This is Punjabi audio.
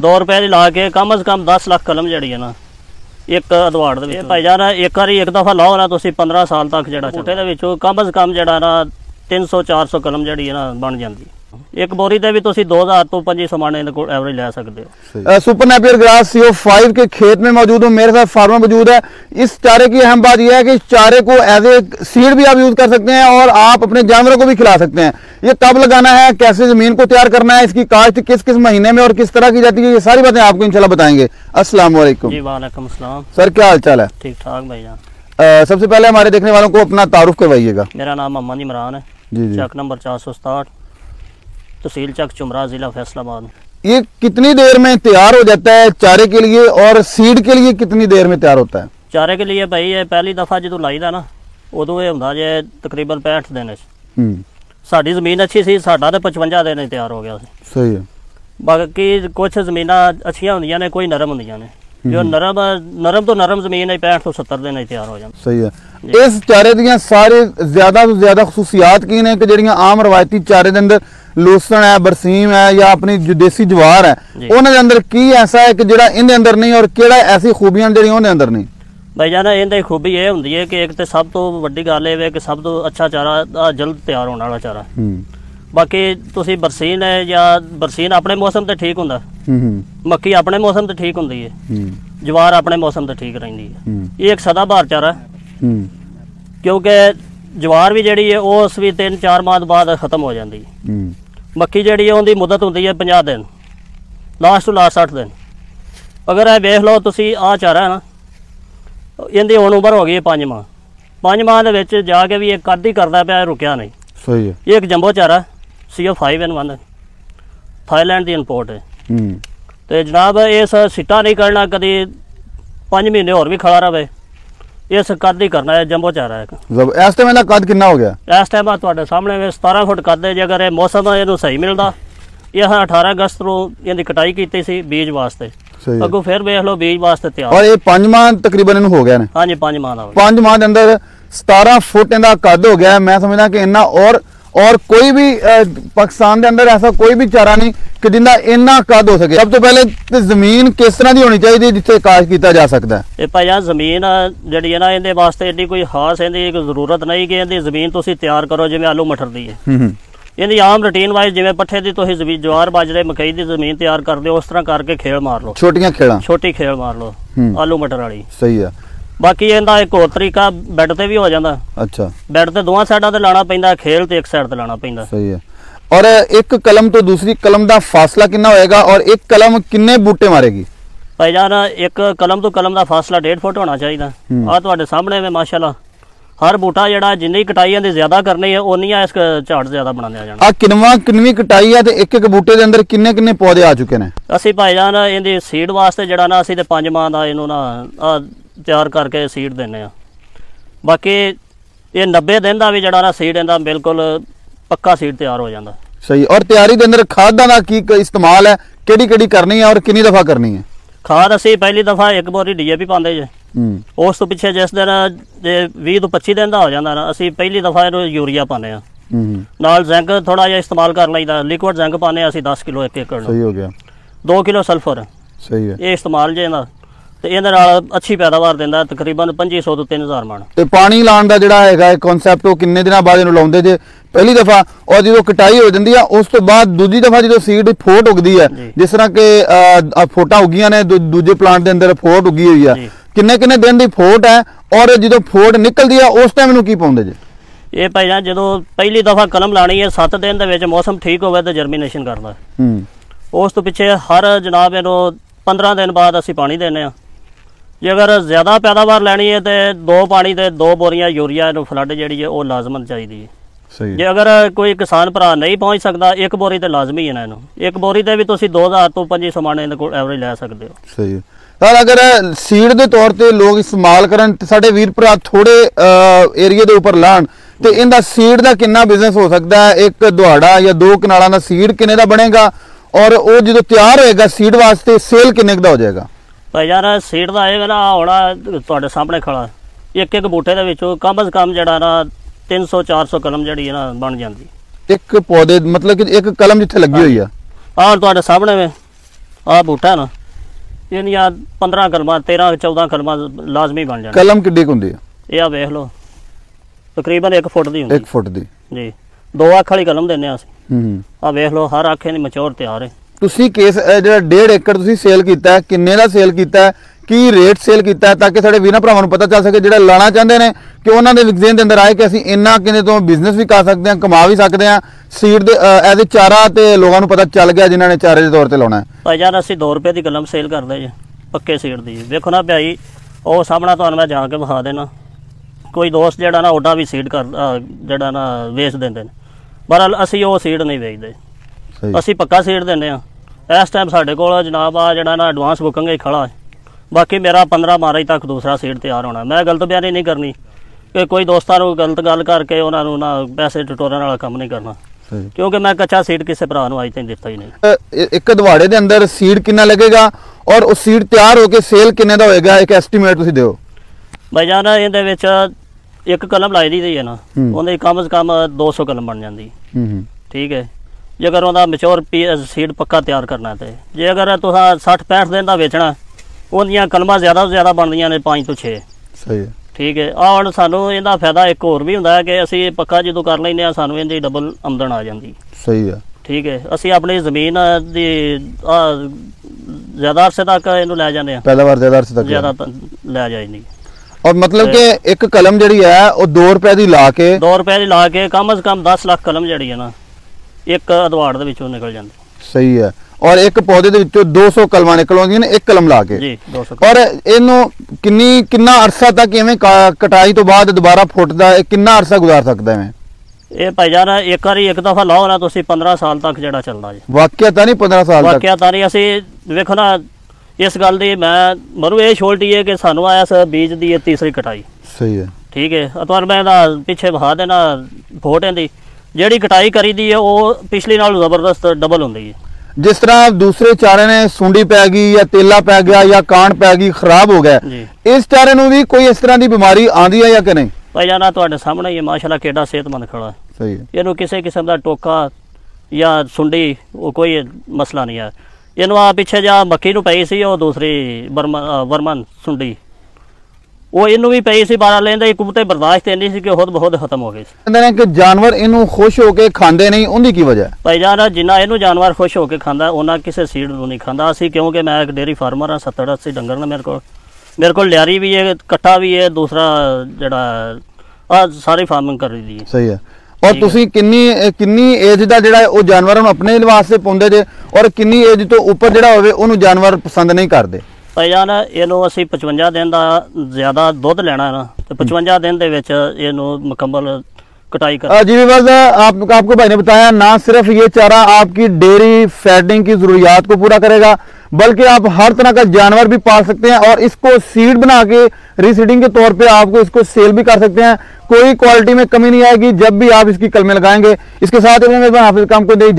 2 ਰੁਪਏ ਦੀ ਲਾ ਕੇ ਕਮ ਸ ਕਮ 10 ਲੱਖ ਕਲਮ ਜਿਹੜੀ ਹੈ ਨਾ ਇੱਕ ਅਦਵਾੜ ਦੇ ਵਿੱਚ। ਭਾਈ ਜਾਨ ਇੱਕ ਵਾਰੀ ਇੱਕ ਦਫਾ ਲਾਓ ਨਾ ਤੁਸੀਂ 15 ਸਾਲ ਤੱਕ ਜਿਹੜਾ ਬੂਟੇ ਦੇ ਵਿੱਚੋਂ ਕਮ ਸ ਕਮ ਜਿਹੜਾ ਨਾ 300 400 ਕਲਮ ਜਿਹੜੀ ਹੈ ਨਾ ਬਣ ਜਾਂਦੀ। ਇੱਕ ਬੋਰੀ ਤੇ ਵੀ ਤੁਸੀਂ 2000 ਤੋਂ 2500 ਮਾਣੇ ਦੇ ਕੋਲ ਐਵਰੇਜ ਲੈ ਸਕਦੇ ਹੋ super Napier grass CO five के खेत में मौजूद हूँ मेरे साथ फार्मर मौजूद है इस चारे की अहम बात यह है कि इस चारे को एज ए सीड भी आप यूज कर सकते हैं और आप अपने जानवरों को भी खिला सकते हैं ये कब लगाना है कैसे जमीन को तैयार करना है इसकी काश्त किस किस महीने में और किस तरह की जाती है ये सारी बातें आपको इंशाल्लाह बताएंगे अस्सलाम वालेकुम जी वालेकुम सलाम सर क्या हाल चाल है ठीक ठाक भाई जान अ, सबसे पहले हमारे देखने वालों को अपना तारुफ करवाइएगा मेरा नाम मोहम्मद इमरान है जी जी चक नंबर चार सौ सताहठ तहसील चक चुमरा ज़िला फैसलाबाद ये कितनी देर में तैयार हो जाता है चारे के लिए और सीड के लिए कितनी देर में तैयार होता है ਚਾਰੇ ਕੇ ਲਈ ਭਾਈ ਇਹ ਪਹਿਲੀ ਦਫਾ ਜਦੋਂ ਲਾਈਦਾ ਨਾ ਉਦੋਂ ਇਹ ਹੁੰਦਾ ਜੇ ਤਕਰੀਬਨ 65 ਦਿਨ ਚ हम्म ਸਾਡੀ ਜ਼ਮੀਨ ਅੱਛੀ ਸੀ ਸਾਡਾ ਤੇ 55 ਦਿਨ ਹੀ ਤਿਆਰ ਹੋ ਗਿਆ ਸੀ सही है ਬਾਕੀ ਕੁਝ ਜ਼ਮੀਨਾਂ ਅੱਛੀਆਂ ਹੁੰਦੀਆਂ ਨੇ ਕੋਈ ਨਰਮ ਹੁੰਦੀਆਂ ਨੇ ਜੋ ਨਰਮ ਨਰਮ ਤੋਂ ਨਰਮ ਜ਼ਮੀਨ ਹੈ 65 ਤੋਂ 70 ਦਿਨ ਹੀ ਤਿਆਰ ਹੋ ਜਾਂਦੀ ਸਹੀ ਹੈ ਇਸ ਚਾਰੇ ਦੀਆਂ ਸਾਰੇ ਜ਼ਿਆਦਾ ਤੋਂ ਜ਼ਿਆਦਾ ਖਸੂਸੀਅਤ ਕੀ ਨੇ ਕਿ ਜਿਹੜੀਆਂ ਆਮ ਰਵਾਇਤੀ ਚਾਰੇ ਦੇ ਅੰਦਰ ਲੋਸਣ ਹੈ ਬਰਸੀਮ ਹੈ ਜਾਂ ਆਪਣੀ ਦੇਸੀ ਜਵਾਰ ਹੈ। ਉਹਨਾਂ ਦੇ ਅੰਦਰ ਕੀ ਐਸਾ ਹੈ ਕਿ ਜਿਹੜਾ ਇਹਦੇ ਅੰਦਰ ਨਹੀਂ ਔਰ ਕਿਹੜਾ ਐਸੀ ਖੂਬੀਆਂ ਜਿਹੜੀਆਂ ਉਹਦੇ ਅੰਦਰ ਨਹੀਂ? ਭਾਈ ਜਾਨ ਇਹਦੀ ਖੂਬੀ ਇਹ ਹੁੰਦੀ ਹੈ ਕਿ ਇੱਕ ਤੇ ਸਭ ਤੋਂ ਵੱਡੀ ਗੱਲ ਇਹ ਹੈ ਕਿ ਸਭ ਤੋਂ ਅੱਛਾ ਚਾਰਾ ਜਲਦ ਤਿਆਰ ਹੋਣ ਵਾਲਾ ਚਾਰਾ। ਹੂੰ। ਬਾਕੀ ਤੁਸੀਂ ਬਰਸੀਨ ਹੈ ਜਾਂ ਬਰਸੀਨ ਆਪਣੇ ਮੌਸਮ ਤੇ ਠੀਕ ਹੁੰਦਾ? ਹੂੰ ਹੂੰ। ਮੱਕੀ ਆਪਣੇ ਮੌਸਮ ਤੇ ਠੀਕ ਹੁੰਦੀ ਹੈ? ਹੂੰ। ਜਵਾਰ ਆਪਣੇ ਮੌਸਮ ਤੇ ਠੀਕ ਰਹਿੰਦੀ ਹੈ। ਹੂੰ। ਇਹ ਇੱਕ ਸਦਾਬਹਾਰ ਚਾਰਾ ਹੈ। ਕਿਉਂਕਿ ਜਵਾਰ ਵੀ ਜਿਹੜੀ ਹੈ ਉਹ ਉਸ ਵੀ 3-4 ਮਾਹ ਬਾਅਦ ਖਤਮ ਹੋ ਜਾਂਦੀ ਹੂੰ। ਮੱਕੀ ਜਿਹੜੀ ਉਹਦੀ ਮੁੱਦਤ ਹੁੰਦੀ ਹੈ 50 ਦਿਨ। ਲਾਸਟ ਟੂ ਲਾਸਟ 60 ਦਿਨ। ਅਗਰ ਇਹ ਵੇਖ ਲਓ ਤੁਸੀਂ ਆਹ ਚਾਰਾ ਹੈ ਨਾ ਇਹਦੀ ਹੁਣ ਉਮਰ ਹੋ ਗਈ ਹੈ 5 ਮਾਹ 5 ਮਾਹ ਦੇ ਵਿੱਚ ਜਾ ਕੇ ਵੀ ਇਹ ਕੱਦ ਹੀ ਕਰਦਾ ਪਿਆ ਰੁਕਿਆ ਨਹੀਂ। ਸਹੀ ਹੈ। ਇਹ ਇੱਕ ਜੰਬੋ ਚਾਰਾ ਸੀਓ 5N1 ਥਾਈਲੈਂਡ ਦੀ ਇੰਪੋਰਟ ਹੈ। ਹੂੰ। ਤੇ ਜਨਾਬ ਇਸ ਸਿੱਟਾ ਨਹੀਂ ਕਰਨਾ ਕਦੀ 5 ਮਹੀਨੇ ਹੋਰ ਵੀ ਖੜਾ ਰਵੇ। ਇਸ ਕੱਦ ਹੀ ਕਰਨਾ ਹੈ ਜੰਬੋ ਚਾਰਾ ਹੈ ਜ਼ਬ ਇਸ ਟਾਈਮ ਇਹਦਾ ਕੱਦ ਕਿੰਨਾ ਹੋ ਗਿਆ? ਇਸ ਟਾਈਮ ਆ ਤੁਹਾਡੇ ਸਾਹਮਣੇ ਵੇ 17 ਫੁੱਟ ਕੱਦ ਹੈ ਜੇ ਅਗਰ ਇਹ ਮੌਸਮ ਇਹਨੂੰ ਸਹੀ ਮਿਲਦਾ। ਇਹ 18 ਅਗਸਤ ਨੂੰ ਇਹਦੀ ਕਟਾਈ ਕੀਤੀ ਸੀ ਬੀਜ ਵਾਸਤੇ। ਅੱਗੋਂ ਫਿਰ ਵੇਖ ਲਓ ਬੀਜ ਵਾਸਤੇ ਤਿਆਰ। ਔਰ ਇਹ ਪੰਜ ਮਾਹ ਤਕਰੀਬਨ ਇਹਨੂੰ ਹੋ ਗਿਆ ਨੇ। ਹਾਂਜੀ ਪੰਜ ਮਾਹ ਦਾ। ਪੰਜ ਮਾਹ ਦੇ ਅੰਦਰ 17 ਫੁੱਟ ਇਹਦਾ ਕੱਦ ਹੋ ਗਿਆ। ਮੈਂ ਸਮਝਦਾ ਕਿ ਇੰਨਾ ਔਰ ਔਰ ਕੋਈ ਵੀ ਅਹ, ਪਾਕਿਸਤਾਨ ਦੇ ਅੰਦਰ ਐਸਾ ਕੋਈ ਵੀ ਚਾਰਾ ਨਹੀਂ ਕਿ ਜਿੰਦਾ ਇੰਨਾ ਕੱਦ ਹੋ ਸਕੇ। ਸਭ ਤੋਂ ਪਹਿਲੇ ਤੇ ਜ਼ਮੀਨ ਕਿਸ ਤਰ੍ਹਾਂ ਦੀ ਹੋਣੀ ਚਾਹੀਦੀ ਜਿੱਥੇ ਕਾਸ਼ ਕੀਤਾ ਜਾ ਸਕਦਾ? ਹੈ ਇਹ ਜ਼ਮੀਨ ਆ, ਜਿਹੜੀ ਹੈ ਨਾ ਇਹਦੇ ਵਾਸਤੇ ਏਡੀ ਕੋਈ ਖਾਸ ਇਹਦੀ ਕੋਈ ਜ਼ਰੂਰਤ ਨਹੀਂ ਕਿ ਇਹਦੀ ਜ਼ਮੀਨ ਤੁਸੀਂ ਤਿਆਰ ਕਰੋ ਜਿਵੇਂ ਆਲੂ ਮਟਰ ਦੀ ਹੈ। ਹੂੰ ਇਹਦੀ ਆਮ ਰੁਟੀਨ ਵਾਈਜ਼ ਜਿਵੇਂ ਪੱਠੇ ਦੀ ਤੁਸੀਂ ਜ਼ਮੀਨ ਜਵਾਰ ਬਾਜਰੇ ਮਕਈ ਦੀ ਜ਼ਮੀਨ ਤਿਆਰ ਕਰਦੇ ਹੋ ਉਸ ਤਰ੍ਹਾਂ ਕਰਕੇ ਖੇਲ ਮਾਰ ਲਓ। ਛੋਟੀਆਂ ਖੇੜਾਂ ਛੋਟੀ ਖੇਲ ਮਾਰ ਲਓ। ਆਲੂ ਮਟਰ ਵਾਲੀ। ਸਹੀ ਹੈ ਬਾਕੀ ਇਹਦਾ ਇੱਕ ਹੋਰ ਤਰੀਕਾ ਬੈੱਡ ਤੇ ਵੀ ਹੋ ਜਾਂਦਾ। ਅੱਛਾ। ਬੈੱਡ ਤੇ ਦੋਵਾਂ ਸਾਈਡਾਂ ਤੇ ਲਾਣਾ ਪੈਂਦਾ ਖੇਲ ਤੇ ਇੱਕ ਸਾਈਡ ਤੇ ਲਾਣਾ ਪੈਂਦਾ। ਸਹੀ ਹੈ। ਔਰ ਇੱਕ ਕਲਮ ਤੋਂ ਦੂਸਰੀ ਕਲਮ ਦਾ ਫਾਸਲਾ ਕਿੰਨਾ ਹੋਏਗਾ ਔਰ ਇੱਕ ਕਲਮ ਕਿੰਨੇ ਬੂਟੇ ਮਾਰੇਗੀ? ਭਾਈ ਜਾਨ ਇੱਕ ਕਲਮ ਤੋਂ ਕਲਮ ਦਾ ਫਾਸਲਾ 1.5 ਫੁੱਟ ਹੋਣਾ ਚਾਹੀਦਾ। ਆ ਤੁਹਾਡੇ ਸਾਹਮਣੇ ਵੇ ਮਾਸ਼ਾਅੱਲਾ। ਹਰ ਬੂਟਾ ਜਿਹੜਾ ਜਿੰਨੀ ਕਟਾਈ ਇਹਦੀ ਜ਼ਿਆਦਾ ਕਰਨੀ ਹੈ ਉਨੀਆਂ ਇਸ ਝਾੜ ਜ਼ਿਆਦਾ ਬਣਾਉਂਦੇ ਆ ਜਾਣਾ ਆ ਕਿੰਨਵਾਂ ਕਿੰਨਵੀਂ ਕਟਾਈ ਹੈ ਤੇ ਇੱਕ ਇੱਕ ਬੂਟੇ ਦੇ ਅੰਦਰ ਕਿੰਨੇ ਕਿੰਨੇ ਪੌਦੇ ਆ ਚੁੱਕੇ ਨੇ? ਅਸੀਂ ਭਾਈ ਜਾਨ ਇਹਦੀ ਸੀਡ ਵਾਸਤੇ ਜਿਹੜਾ ਨਾ ਅਸੀਂ ਤੇ ਪੰਜ ਮਾਹ ਦਾ ਇਹਨੂੰ ਨਾ ਆ ਤਿਆਰ ਕਰਕੇ ਸੀਡ ਦਿੰਨੇ ਆ ਬਾਕੀ ਇਹ 90 ਦਿਨ ਦਾ ਵੀ ਜਿਹੜਾ ਨਾ ਸੀਡ ਇਹਦਾ ਬਿਲਕੁਲ ਪੱਕਾ ਸੀਡ ਤਿਆਰ ਹੋ ਜਾਂਦਾ। ਸਹੀ ਔਰ ਤਿਆਰੀ ਦੇ ਅੰਦਰ ਖਾਦਾਂ ਦਾ ਕੀ ਕ- ਇਸਤੇਮਾਲ ਹੈ? ਕਿਹੜੀ ਕਿਹੜੀ ਕਰਨੀ ਹੈ ਔਰ ਕਿੰਨੀ ਦਫਾ ਕਰਨੀ ਹੈ? ਖਾਦ ਅਸੀਂ ਪਹਿਲੀ ਦਫਾ ਇੱਕ ਬੋਰੀ ਡੀਏਪੀ ਪਾਉਂਦੇ ਜੇ। ਹੂੰ। ਉਸ ਤੋਂ ਪਿੱਛੇ ਜਿਸ ਦਿਨ ਜੇ 20 ਤੋਂ 25 ਦਿਨ ਦਾ ਹੋ ਜਾਂਦਾ ਨਾ ਅਸੀਂ ਪਹਿਲੀ ਦਫਾ ਇਹਨੂੰ ਯੂਰੀਆ ਪਾਉਂਦੇ ਆ ਨਾਲ ਜ਼ਿੰਕ ਥੋੜਾ ਜਿਹਾ ਇਸਤੇਮਾਲ ਕਰ ਲਈਦਾ ਲਿਕੁਇਡ ਜ਼ਿੰਕ ਪਾਉਂਦੇ ਹਾਂ ਅਸੀਂ 10 ਕਿਲੋ ਇੱਕ ਏਕੜ ਨੂੰ ਸਹੀ ਹੋ ਗਿਆ। 2 ਕਿਲੋ ਸਲਫਰ ਸਹੀ ਹੈ। ਇਹ ਇਸਤੇਮਾਲ ਜੇ ਇਹਦਾ ਤੇ ਇਹਦੇ ਨਾਲ ਅੱਛੀ ਪੈਦਾਵਾਰ ਦਿੰਦਾ ਤਕਰੀਬਨ 2500 ਤੋਂ 3000 ਮਣ ਤੇ ਪਾਣੀ ਲਾਉਣ ਦਾ ਜਿਹੜਾ ਹੈਗਾ ਇਹ ਕਨਸੈਪਟ ਉਹ ਕਿੰਨੇ ਦਿਨਾਂ ਬਾਅਦ ਇਹਨੂੰ ਲਾਉਂਦੇ ਜੇ ਪਹਿਲੀ ਦਫਾ ਔਰ ਜਦੋਂ ਕਟਾਈ ਹੋ ਜਾਂਦੀ ਆ ਉਸ ਤੋਂ ਬਾਅਦ ਦੂਜੀ ਦਫਾ ਜਦੋਂ ਸੀਡ ਫੋਟ ਉਗਦੀ ਜੀ। ਜਿਸ ਤਰ੍ਹਾਂ ਕਿ ਫੋਟਾਂ ਉਗੀਆਂ ਨੇ ਦੂਜੇ ਪਲਾਂਟ ਦੇ ਅੰਦਰ ਫੋਟ ਉਗੀ ਹੋਈ ਆ। ਕਿੰਨੇ ਕਿੰਨੇ ਦਿਨ ਦੀ ਫੋਟ ਹੈ ਔਰ ਜਦੋਂ ਫੋਟ ਨਿਕਲਦੀ ਆ ਉਸ ਟਾਈਮ ਇਹਨੂੰ ਕੀ ਪਾਉਂਦੇ ਜੇ ਇਹ ਭਾਈਆਂ ਜਦੋਂ ਪਹਿਲੀ ਦਫਾ ਕਲਮ ਲਾਣੀ ਹੈ 7 ਦਿਨ ਦੇ ਵਿੱਚ ਮੌਸਮ ਠੀਕ ਹੋਵੇ ਤਾਂ ਜਰਮੀਨੇਸ਼ਨ ਕਰਦਾ ਹੈ। ਉਸ ਤੋਂ ਪਿੱਛੇ ਹਰ ਜਨਾਬ ਇਹਨੂੰ 15 ਦਿਨ ਬਾਅਦ ਅਸੀਂ ਪਾਣੀ ਦਿੰਦੇ ਆ ਜੇ ਅਗਰ ਜ਼ਿਆਦਾ ਪੈਦਾਵਾਰ ਲੈਣੀ ਹੈ ਤੇ ਦੋ ਪਾਣੀ ਤੇ ਦੋ ਬੋਰੀਆਂ ਯੂਰੀਆ ਇਹਨੂੰ ਫਲੱਡ ਜਿਹੜੀ ਹੈ ਉਹ ਲਾਜ਼ਮਨ ਚਾਹੀਦੀ ਹੈ। ਸਹੀ ਜੇ ਅਗਰ ਕੋਈ ਕਿਸਾਨ ਭਰਾ ਨਹੀਂ ਪਹੁੰਚ ਸਕਦਾ ਇੱਕ ਬੋਰੀ ਤੇ ਲਾਜ਼ਮੀ ਹੈ ਨਾ ਇਹਨੂੰ। ਇੱਕ ਬੋਰੀ ਤੇ ਵੀ ਤੁਸੀਂ 2000 ਤੋਂ 2500 ਮਾਣੇ ਇਹਦੇ ਕੋਲ ਐਵਰੇਜ ਲੈ ਸਕਦੇ ਹੋ। ਸਹੀ ਤਾਂ ਅਗਰ ਸੀਡ ਦੇ ਤੌਰ ਤੇ ਲੋਕ ਇਸਤੇਮਾਲ ਕਰਨ ਤੇ ਸਾਡੇ ਵੀਰ ਭਰਾ ਥੋੜੇ ਏਰੀਆ ਦੇ ਉੱਪਰ ਲਾਣ ਤੇ ਇਹਦਾ ਸੀਡ ਦਾ ਕਿੰਨਾ ਬਿਜ਼ਨਸ ਹੋ ਸਕਦਾ ਹੈ? ਇੱਕ ਦੁਹਾੜਾ ਜਾਂ ਦੋ ਕਨਾਲਾਂ ਦਾ ਸੀਡ ਕਿੰਨੇ ਦਾ ਬਣੇਗਾ? ਔਰ ਉਹ ਜਦੋਂ ਤਿਆਰ ਹੋਏਗਾ ਸੀਡ ਵਾਸਤੇ ਸੇਲ ਕਿੰਨੇ ਦਾ ਹੋ ਜਾਏਗਾ? ਭਾਈ ਯਾਰ ਸੀਡ ਦਾ ਇਹ ਨਾ ਹੋਣਾ ਤੁਹਾਡੇ ਸਾਹਮਣੇ ਖੜਾ। ਇੱਕ ਇੱਕ ਬੂਟੇ ਦੇ ਵਿੱਚੋਂ ਕਮ ਸ ਕਮ ਜਿਹੜਾ ਨਾ 300 400 ਕਲਮ ਜਿਹੜੀ ਹੈ ਨਾ ਬਣ ਜਾਂਦੀ। ਇੱਕ ਪੌਦੇ ਮਤਲਬ ਕਿ ਇੱਕ ਕਲਮ ਜਿੱਥੇ ਲੱਗੀ ਹੋਈ ਆ। ਆਹ ਤੁਹਾਡੇ ਸਾਹਮਣੇ ਵੇ ਆ ਬੂਟਾ ਨਾ। ਇਹਦੀਆਂ 15 ਕਲਮਾਂ 13 14 ਕਲਮਾਂ ਲਾਜ਼ਮੀ ਬਣ ਜਾਣ। ਕਲਮ ਕਿੱਡੀ ਹੁੰਦੀ ਹੈ ਇਹ ਆ ਵੇਖ ਲਓ ਤਕਰੀਬਨ 1 ਫੁੱਟ ਦੀ ਹੁੰਦੀ। 1 ਫੁੱਟ ਦੀ। ਜੀ ਦੋ ਅੱਖ ਵਾਲੀ ਕਲਮ ਦਿੰਨੇ ਆ ਅਸੀਂ। ਹੂੰ ਹੂੰ। ਆ ਵੇਖ ਲਓ ਹਰ ਅੱਖ ਦੀ ਮਚੌਰ ਤਿਆਰ ਹੈ। ਤੁਸੀਂ ਕੇਸ ਇਹ ਜਿਹੜਾ 1.5 ਏਕੜ ਤੁਸੀਂ ਸੇਲ ਕੀਤਾ ਹੈ, ਕਿੰਨੇ ਦਾ ਸੇਲ ਕੀਤਾ ਹੈ, ਕੀ ਰੇਟ ਸੇਲ ਕੀਤਾ ਹੈ, ਤਾਂ ਕਿ ਸਾਡੇ ਵੀਰਾਂ ਭਰਾਵਾਂ ਨੂੰ ਪਤਾ ਚੱਲ ਸਕੇ ਜਿਹੜਾ ਲਾਣਾ ਚਾਹੁੰਦੇ ਨੇ, ਕਿ ਉਹਨਾਂ ਦੇ ਵਿਗਜ਼ੇਨ ਦੇ ਅੰਦਰ ਆਏ ਕਿ ਅਸੀਂ ਇੰਨਾ ਕਿੰਨੇ ਤੋਂ ਬਿਜ਼ਨਸ ਵੀ ਕਰ ਸਕਦੇ ਹਾਂ, ਕਮਾ ਵੀ ਸਕਦੇ ਹਾਂ ਸੀਡ ਦੇ ਐਜ਼ ਚਾਰਾ ਤੇ ਲੋਕਾਂ ਨੂੰ ਪਤਾ ਚੱਲ ਗਿਆ ਜਿਨ੍ਹਾਂ ਨੇ ਚਾਰੇ ਦੇ ਤੌਰ ਤੇ ਲਾਉਣਾ ਹੈ। ਭਾਈ ਜਾਨ, ਅਸੀਂ 2 ਰੁਪਏ ਦੀ ਕਲਮ ਸੇਲ ਕਰਦੇ ਜੀ, ਪੱਕੇ ਸੀਟ ਦੀ ਵੇਖੋ ਨਾ ਭਾਈ, ਉਹ ਸਾਹਮਣਾ ਤੁਹਾਨੂੰ ਮੈਂ ਜਾ ਕੇ ਵਿਖਾ ਦੇਣਾ। ਕੋਈ ਦੋਸਤ ਜਿਹੜਾ ਨਾ ਓਡਾ ਵੀ ਸੀਡ ਕਰ, ਅਹ ਜਿਹੜਾ ਨਾ, ਵੇਚ ਦਿੰਦੇ ਨੇ। ਪਰ ਅਸੀਂ ਉਹ ਸੀਡ ਨਹੀਂ ਵੇਚਦੇ। ਅਸੀਂ ਪੱਕਾ ਸੀਡ ਦਿੰਦੇ ਆ ਇਸ ਟਾਈਮ ਸਾਡੇ ਕੋਲ ਜਨਾਬ ਆ ਜਿਹੜਾ ਨਾ ਐਡਵਾਂਸ ਬੁਕਿੰਗ ਹੀ ਖੜਾ ਹੈ। ਬਾਕੀ ਮੇਰਾ 15 ਮਾਰਚ ਤੱਕ ਦੂਸਰਾ ਸੀਡ ਤਿਆਰ ਹੋਣਾ। ਮੈਂ ਗਲਤ ਬਿਆਨੀ ਨਹੀਂ ਕਰਨੀ ਕਿ ਕੋਈ ਦੋਸਤਾਂ ਨੂੰ ਗਲਤ ਗੱਲ ਕਰਕੇ ਉਹਨਾਂ ਨੂੰ ਨਾ ਪੈਸੇ ਟਟੋਰਨ ਵਾਲਾ ਕੰਮ ਨਹੀਂ ਕਰਨਾ। ਕਿਉਂਕਿ ਮੈਂ ਕੱਚਾ ਸੀਡ ਕਿਸੇ ਭਰਾ ਨੂੰ ਅੱਜ ਤਾਈਂ ਦਿੱਤਾ ਹੀ ਨਹੀਂ। ਇੱਕ ਦਵਾੜੇ ਦੇ ਅੰਦਰ ਸੀਡ ਕਿੰਨਾ ਲੱਗੇਗਾ ਔਰ ਉਹ ਸੀਡ ਤਿਆਰ ਹੋ ਕੇ ਸੇਲ ਕਿੰਨੇ ਦਾ ਹੋਏਗਾ? ਇੱਕ ਐਸਟੀਮੇਟ ਤੁਸੀਂ ਦਿਓ। ਭਾਈ ਜਾਨ ਇਹਦੇ ਵਿੱਚ ਇੱਕ ਕਲਮ ਲਾਈ ਦੀ ਹੈ ਨਾ। ਉਹਦੇ ਕਮ ਸੇ ਕਮ 200 ਕਲਮ ਬਣ ਜਾਂਦੀ। ਠੀਕ ਹੈ। ਜੇ ਅਗਰ ਉਹਦਾ ਮੈਚੁਰ ਸੀਡ ਪੱਕਾ ਤਿਆਰ ਕਰਨਾ ਤੇ। ਜੇ ਅਗਰ ਤੁਸੀਂ 60 65 ਦਿਨ ਦਾ ਵੇਚਣਾ ਉਹਦੀਆਂ ਕਲਮਾਂ ਜ਼ਿਆਦਾ ਤੋਂ ਜ਼ਿਆਦਾ ਬਣਦੀਆਂ ਨੇ 5 ਤੋਂ 6 ਸਹੀ ਹੈ। ਠੀਕ ਹੈ। ਆ ਹੁਣ ਸਾਨੂੰ ਇਹਦਾ ਫਾਇਦਾ ਇੱਕ ਹੋਰ ਵੀ ਹੁੰਦਾ ਹੈ ਕਿ ਅਸੀਂ ਪੱਕਾ ਜਦੋਂ ਕਰ ਲੈਂਦੇ ਆ ਸਾਨੂੰ ਇਹਦੀ ਡਬਲ ਆਮਦਨ ਆ ਜਾਂਦੀ। ਸਹੀ ਹੈ। ਠੀਕ ਹੈ। ਅਸੀਂ ਆਪਣੀ ਜ਼ਮੀਨ ਦੀ ਆ ਜ਼ਿਆਦਾ ਅਰਸੇ ਤੱਕ ਇਹਨੂੰ ਲੈ ਜਾਂਦੇ ਆ ਪੈਦਾਵਾਰ ਜ਼ਿਆਦਾ ਅਰਸੇ ਤੱਕ ਜ਼ਿਆਦਾ ਲੈ ਜਾਂਦੀ ਔਰ ਮਤਲਬ ਕਿ ਇੱਕ ਕਲਮ ਜਿਹੜੀ ਹੈ ਉਹ 2 ਰੁਪਏ ਦੀ ਲਾ ਕੇ 2 ਰੁਪਏ ਦੀ ਲਾ ਕੇ ਕਮ ਸੇ ਕਮ 10 ਲੱਖ ਕਲਮ ਜਿਹੜੀ ਹੈ ਨਾ ਇੱਕ ਅਦਵਾੜ ਦੇ ਵਿੱਚੋਂ ਨਿਕਲ ਜਾਂਦੀ। ਸਹੀ ਹੈ। ਔਰ ਇੱਕ ਪੌਦੇ ਦੇ ਵਿੱਚੋਂ 200 ਕਲਮਾਂ ਨਿਕਲ ਆਉਂਦੀਆਂ ਨੇ ਇੱਕ ਕਲਮ ਲਾ ਕੇ। ਜੀ 200 ਔਰ ਇਹਨੂੰ ਕਿੰਨੀ ਕਿੰਨਾ ਅਰਸਾ ਤੱਕ ਐਵੇਂ ਕਟਾਈ ਤੋਂ ਬਾਅਦ ਦੁਬਾਰਾ ਫੁੱਟਦਾ ਇਹ ਕਿੰਨਾ ਅਰਸਾ ਗੁਜ਼ਾਰ ਸਕਦਾ ਐਵੇਂ ਇਹ ਭਾਈਜਾਨ ਇੱਕ ਵਾਰੀ ਇੱਕ ਦਫਾ ਲਾਓ ਨਾ ਤੁਸੀਂ 15 ਸਾਲ ਤੱਕ ਜਿਹੜਾ ਚੱਲਦਾ ਜੀ। ਵਾਕਿਆ ਤਾਂ ਨਹੀਂ 15 ਸਾਲ ਤੱਕ? ਵਾਕਿਆ ਤਾਂ ਨਹੀਂ ਅਸੀਂ ਵੇਖੋ ਨਾ ਇਸ ਗੱਲ ਦੀ ਮੈਂ ਮਰੂ ਇਹ ਛੋਲਟੀ ਹੈ ਕਿ ਸਾਨੂੰ ਆਇਆ ਸ ਬੀਜ ਦੀ ਇਹ ਤੀਸਰੀ ਕਟਾਈ। ਸਹੀ ਹੈ। ਠੀਕ ਹੈ ਤੁਹਾਨੂੰ ਮੈਂ ਇਹਦਾ ਪਿੱਛੇ ਵਹਾ ਦੇਣਾ ਫੋਟਿਆਂ ਦੀ। ਜਿਹੜੀ ਕਟਾਈ ਕਰੀਦੀ ਹੈ ਉਹ ਪਿਛਲੀ ਨਾਲ ਜ਼ਬਰਦਸਤ ਡਬਲ ਹੁੰਦੀ ਹੈ। ਜਿਸ ਤਰ੍ਹਾਂ ਦੂਸਰੇ ਚਾਰੇ ਨੇ ਸੁੰਡੀ ਪੈ ਗਈ ਜਾਂ ਤੇਲਾ ਪੈ ਗਿਆ ਜਾਂ ਕਾਂਡ ਪੈ ਗਈ ਖਰਾਬ ਹੋ ਗਿਆ ਇਸ ਚਾਰੇ ਨੂੰ ਵੀ ਕੋਈ ਇਸ ਤਰ੍ਹਾਂ ਦੀ ਬਿਮਾਰੀ ਆਂਦੀ ਹੈ ਜਾਂ ਕਿ ਨਹੀਂ? ਭਾਈਜਾਨ ਆ ਤੁਹਾਡੇ ਸਾਹਮਣੇ ਹੀ ਹੈ ਮਾਸ਼ਾਅੱਲਾ ਕਿਹੜਾ ਸਿਹਤਮੰਦ ਖੜਾ ਹੈ। ਸਹੀ ਹੈ। ਇਹਨੂੰ ਕਿਸੇ ਕਿਸਮ ਦਾ ਟੋਕਾ ਜਾਂ ਸੁੰਡੀ ਉਹ ਕੋਈ ਮਸਲਾ ਨਹੀਂ ਹੈ। ਇਹਨੂੰ ਆ ਪਿੱਛੇ ਜਾ ਮੱਕੀ ਨੂੰ ਪਈ ਸੀ ਉਹ ਦੂਸਰੀ ਬਰਮਨ ਵਰਮਨ ਸੁੰਡੀ। ਉਹ ਇਹਨੂੰ ਵੀ ਪਈ ਸੀ ਬਾਰਾ ਲੈਂਦਾ ਇੱਕ ਤੇ ਬਰਦਾਸ਼ਤ ਇੰਨੀ ਸੀ ਕਿ ਖੁਦ ਬਹੁਤ ਖਤਮ ਹੋ ਗਈ ਸੀ। ਕਹਿੰਦੇ ਨੇ ਕਿ ਜਾਨਵਰ ਇਹਨੂੰ ਖੁਸ਼ ਹੋ ਕੇ ਖਾਂਦੇ ਨਹੀਂ ਉਹਦੀ ਕੀ ਵਜ੍ਹਾ? ਭਾਈ ਜਾਨ ਜਿੰਨਾ ਇਹਨੂੰ ਜਾਨਵਰ ਖੁਸ਼ ਹੋ ਕੇ ਖਾਂਦਾ ਉਹਨਾਂ ਕਿਸੇ ਸੀਡ ਨੂੰ ਨਹੀਂ ਖਾਂਦਾ। ਅਸੀਂ ਕਿਉਂਕਿ ਮੈਂ ਇੱਕ ਡੇਰੀ ਫਾਰਮਰ ਹਾਂ 70 80 ਡੰਗਰ ਨੇ ਮੇਰੇ ਕੋਲ। ਮੇਰੇ ਕੋਲ ਲਿਆਰੀ ਵੀ ਹੈ ਕੱਟਾ ਵੀ ਹੈ ਦੂਸਰਾ ਜਿਹੜਾ ਆ ਸਾਰੀ ਫਾਰਮਿੰਗ ਕਰੀ ਦੀ ਹੈ। ਸਹੀ ਹੈ। ਔਰ। ਤੁਸੀਂ ਕਿੰਨੀ ਇਹ ਕਿੰਨੀ ਏਜ ਦਾ ਜਿਹੜਾ ਉਹ ਜਾਨਵਰਾਂ ਨੂੰ ਆਪਣੇ ਵਾਸਤੇ ਪਾਉਂਦੇ ਜੇ ਔਰ ਕਿੰਨੀ ਏਜ ਤੋਂ ਉੱਪਰ ਜਿਹੜਾ ਹੋਵੇ ਉਹਨੂੰ ਜਾਨਵਰ ਪਸੰਦ ਨਹੀਂ ਕਰਦੇ? ਭਾਈ ਜਾਨ ਇਹਨੂੰ ਅਸੀਂ 55 ਦਿਨ ਦਾ ਜ਼ਿਆਦਾ ਦੁੱਧ ਲੈਣਾ ਹੈ ਨਾ ਤੇ 55 ਦਿਨ ਦੇ ਵਿੱਚ ਇਹਨੂੰ ਮੁਕੰਮਲ कटाई कर जी विवाज आप, आपको भाई ने बताया ना सिर्फ ये चारा आपकी डेयरी फैटिंग की जरूरियात को पूरा करेगा बल्कि आप हर तरह का जानवर भी पाल सकते हैं और इसको सीड बना के रीसीडिंग के तौर पे आपको इसको सेल भी कर सकते हैं कोई क्वालिटी में कमी नहीं आएगी जब भी आप इसकी कलमें लगाएंगे इसके साथ ही मैं हाफिज काम को दे